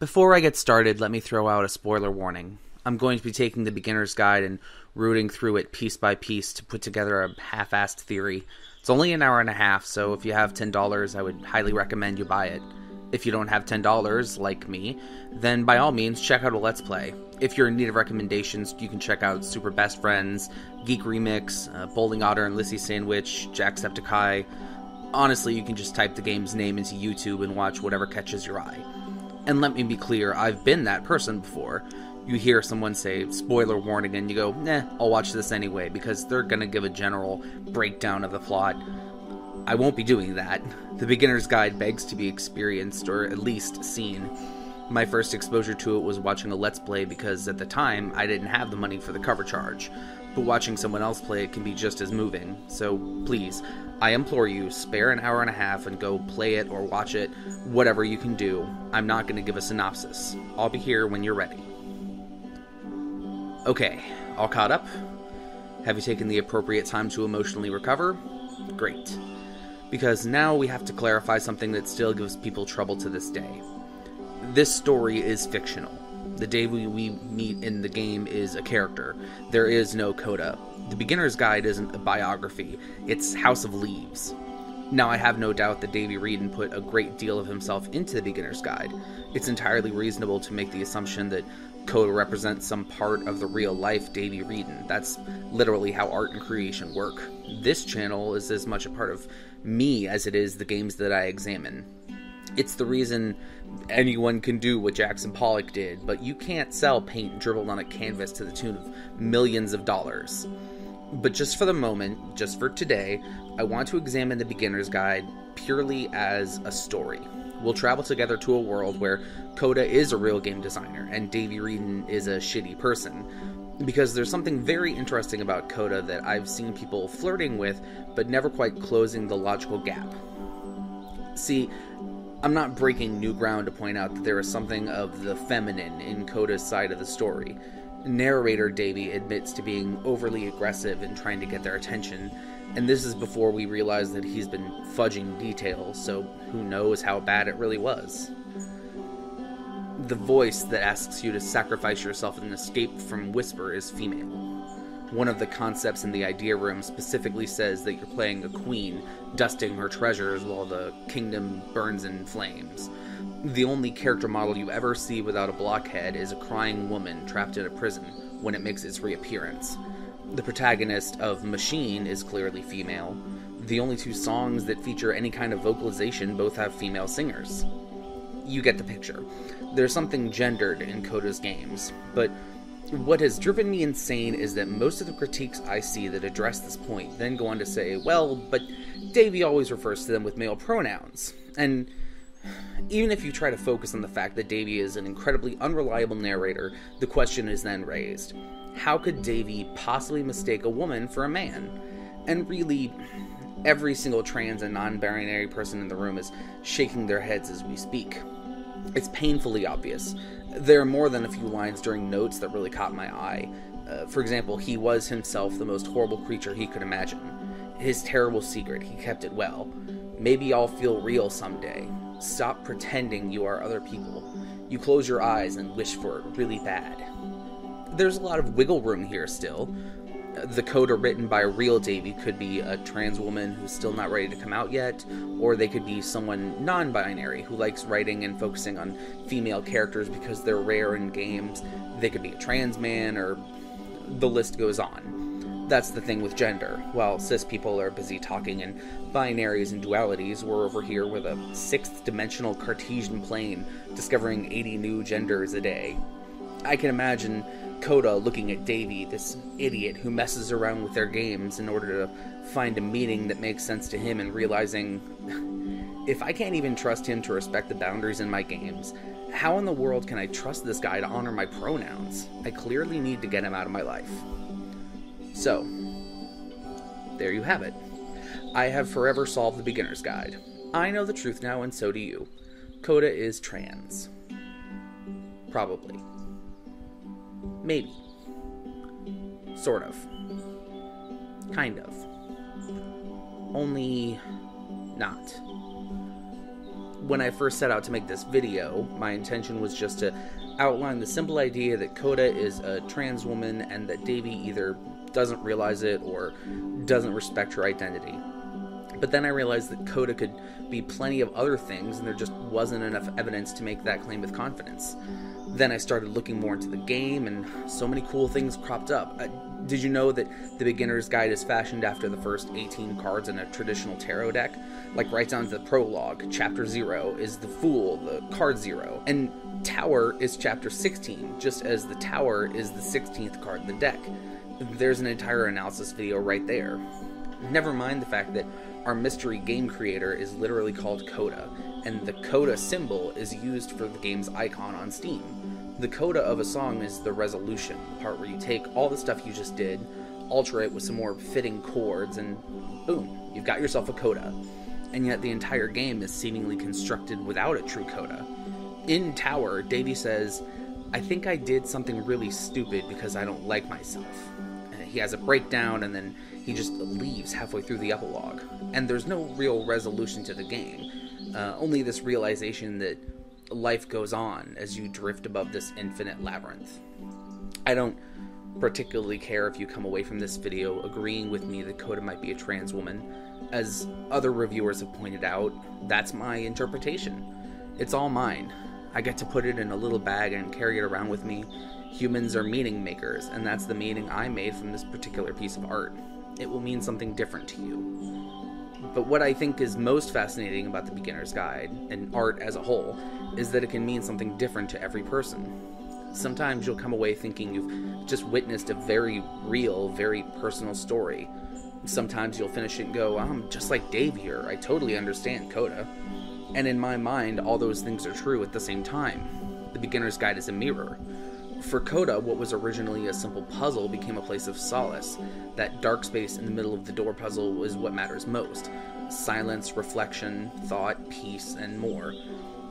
Before I get started, let me throw out a spoiler warning. I'm going to be taking the beginner's guide and rooting through it piece by piece to put together a half assed theory. It's only an hour and a half, so if you have $10, I would highly recommend you buy it. If you don't have $10, like me, then by all means check out a Let's Play. If you're in need of recommendations, you can check out Super Best Friends, Geek Remix, uh, Bowling Otter and Lissy Sandwich, Jacksepticeye. Honestly, you can just type the game's name into YouTube and watch whatever catches your eye. And let me be clear, I've been that person before. You hear someone say, spoiler warning, and you go, nah, I'll watch this anyway, because they're gonna give a general breakdown of the plot. I won't be doing that. The beginner's guide begs to be experienced, or at least seen. My first exposure to it was watching a Let's Play because at the time I didn't have the money for the cover charge. But watching someone else play it can be just as moving, so please, I implore you, spare an hour and a half and go play it or watch it, whatever you can do. I'm not going to give a synopsis. I'll be here when you're ready. Okay, all caught up? Have you taken the appropriate time to emotionally recover? Great because now we have to clarify something that still gives people trouble to this day. This story is fictional. The Davey we meet in the game is a character. There is no coda. The beginner's guide isn't a biography, it's House of Leaves. Now, I have no doubt that Davey Wreden put a great deal of himself into the beginner's guide. It's entirely reasonable to make the assumption that Coda represents some part of the real life Davey Wreden. That's literally how art and creation work. This channel is as much a part of me as it is the games that I examine. It's the reason anyone can do what Jackson Pollock did, but you can't sell paint dribbled on a canvas to the tune of millions of dollars. But just for the moment, just for today, I want to examine the beginner's guide purely as a story. We'll travel together to a world where Coda is a real game designer and Davey Wreden is a shitty person, because there's something very interesting about Coda that I've seen people flirting with, but never quite closing the logical gap. See, I'm not breaking new ground to point out that there is something of the feminine in Coda's side of the story. Narrator Davey admits to being overly aggressive in trying to get their attention, and this is before we realize that he's been fudging details, so who knows how bad it really was the voice that asks you to sacrifice yourself and escape from Whisper is female. One of the concepts in the idea room specifically says that you're playing a queen, dusting her treasures while the kingdom burns in flames. The only character model you ever see without a blockhead is a crying woman trapped in a prison when it makes its reappearance. The protagonist of Machine is clearly female. The only two songs that feature any kind of vocalization both have female singers. You get the picture there's something gendered in Coda's games, but what has driven me insane is that most of the critiques I see that address this point then go on to say, well, but Davey always refers to them with male pronouns. And even if you try to focus on the fact that Davey is an incredibly unreliable narrator, the question is then raised how could Davey possibly mistake a woman for a man? And really, every single trans and non binary person in the room is shaking their heads as we speak. It's painfully obvious. There are more than a few lines during notes that really caught my eye. Uh, for example, he was himself the most horrible creature he could imagine. His terrible secret, he kept it well. Maybe I'll feel real someday. Stop pretending you are other people. You close your eyes and wish for it really bad. There's a lot of wiggle room here still the coda written by a real Davey could be a trans woman who's still not ready to come out yet, or they could be someone non binary who likes writing and focusing on female characters because they're rare in games. They could be a trans man, or the list goes on. That's the thing with gender. While cis people are busy talking in binaries and dualities, we're over here with a sixth dimensional Cartesian plane discovering 80 new genders a day. I can imagine Coda looking at Davey, this idiot who messes around with their games in order to find a meaning that makes sense to him and realizing if I can't even trust him to respect the boundaries in my games, how in the world can I trust this guy to honor my pronouns? I clearly need to get him out of my life. So, there you have it. I have forever solved the beginner's guide. I know the truth now, and so do you. Coda is trans. Probably. Maybe. Sort of. Kind of. Only not. when I first set out to make this video, my intention was just to outline the simple idea that Coda is a trans woman and that Davey either doesn't realize it or doesn't respect her identity. But then I realized that Coda could be plenty of other things, and there just wasn't enough evidence to make that claim with confidence. Then I started looking more into the game, and so many cool things cropped up. Uh, did you know that the beginner's guide is fashioned after the first 18 cards in a traditional tarot deck? Like right down to the prologue, chapter 0 is the Fool, the card 0. And Tower is chapter 16, just as the Tower is the 16th card in the deck. There's an entire analysis video right there. Never mind the fact that our mystery game creator is literally called Coda, and the Coda symbol is used for the game's icon on Steam. The coda of a song is the resolution, the part where you take all the stuff you just did, alter it with some more fitting chords, and boom, you've got yourself a coda. And yet the entire game is seemingly constructed without a true coda. In Tower, Davey says, I think I did something really stupid because I don't like myself. He has a breakdown and then he just leaves halfway through the epilogue. And there's no real resolution to the game, uh, only this realization that life goes on as you drift above this infinite labyrinth. I don't particularly care if you come away from this video agreeing with me that Coda might be a trans woman. As other reviewers have pointed out, that's my interpretation. It's all mine. I get to put it in a little bag and carry it around with me. Humans are meaning makers, and that's the meaning I made from this particular piece of art. It will mean something different to you. But what I think is most fascinating about the beginner's guide and art as a whole is that it can mean something different to every person. Sometimes you'll come away thinking you've just witnessed a very real, very personal story. Sometimes you'll finish it and go, I'm just like Dave here. I totally understand Coda. And in my mind, all those things are true at the same time. The beginner's guide is a mirror. For Coda, what was originally a simple puzzle became a place of solace. That dark space in the middle of the door puzzle is what matters most silence, reflection, thought, peace, and more.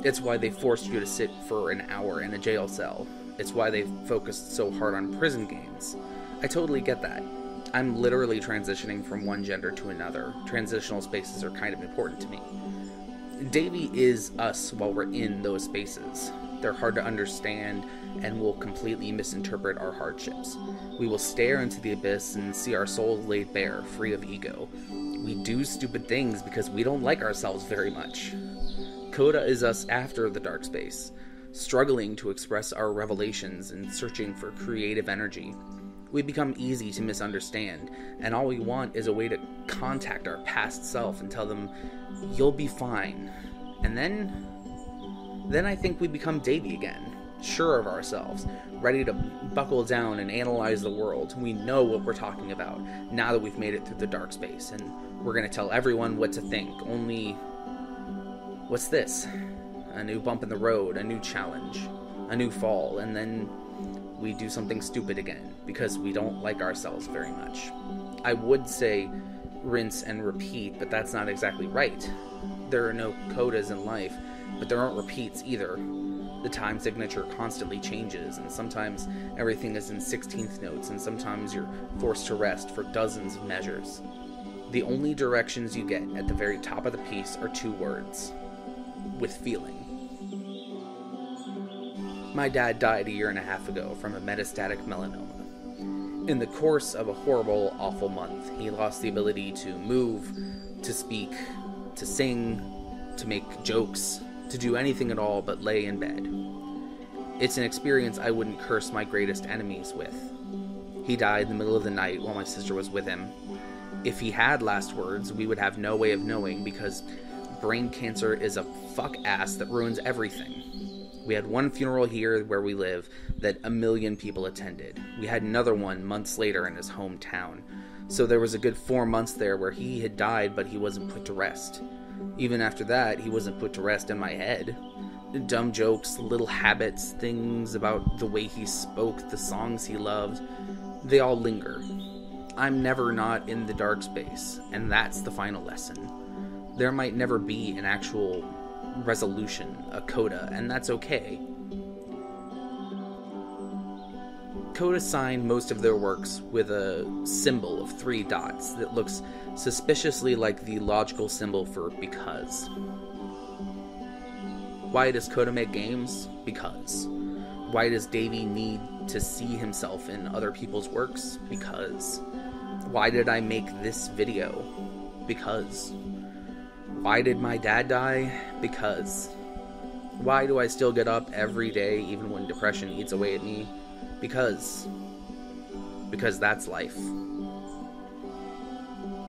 It's why they forced you to sit for an hour in a jail cell. It's why they focused so hard on prison games. I totally get that. I'm literally transitioning from one gender to another. Transitional spaces are kind of important to me. Davey is us while we're in those spaces. They're hard to understand and will completely misinterpret our hardships. We will stare into the abyss and see our souls laid bare, free of ego. We do stupid things because we don't like ourselves very much. Coda is us after the dark space, struggling to express our revelations and searching for creative energy. We become easy to misunderstand, and all we want is a way to contact our past self and tell them, You'll be fine. And then then I think we become Davey again, sure of ourselves, ready to buckle down and analyze the world. We know what we're talking about now that we've made it through the dark space, and we're going to tell everyone what to think. Only, what's this? A new bump in the road, a new challenge, a new fall, and then we do something stupid again because we don't like ourselves very much. I would say rinse and repeat, but that's not exactly right. There are no codas in life but there aren't repeats either. The time signature constantly changes, and sometimes everything is in 16th notes, and sometimes you're forced to rest for dozens of measures. The only directions you get at the very top of the piece are two words with feeling. My dad died a year and a half ago from a metastatic melanoma. In the course of a horrible, awful month, he lost the ability to move, to speak, to sing, to make jokes, to do anything at all but lay in bed. It's an experience I wouldn't curse my greatest enemies with. He died in the middle of the night while my sister was with him. If he had last words, we would have no way of knowing because brain cancer is a fuck ass that ruins everything. We had one funeral here where we live that a million people attended. We had another one months later in his hometown. So there was a good four months there where he had died, but he wasn't put to rest. Even after that, he wasn't put to rest in my head. Dumb jokes, little habits, things about the way he spoke, the songs he loved, they all linger. I'm never not in the dark space, and that's the final lesson. There might never be an actual resolution, a coda, and that's okay. Coda signed most of their works with a symbol of three dots that looks suspiciously like the logical symbol for because. Why does Coda make games? Because. Why does Davey need to see himself in other people's works? Because. Why did I make this video? Because. Why did my dad die? Because. Why do I still get up every day even when depression eats away at me? Because. Because that's life.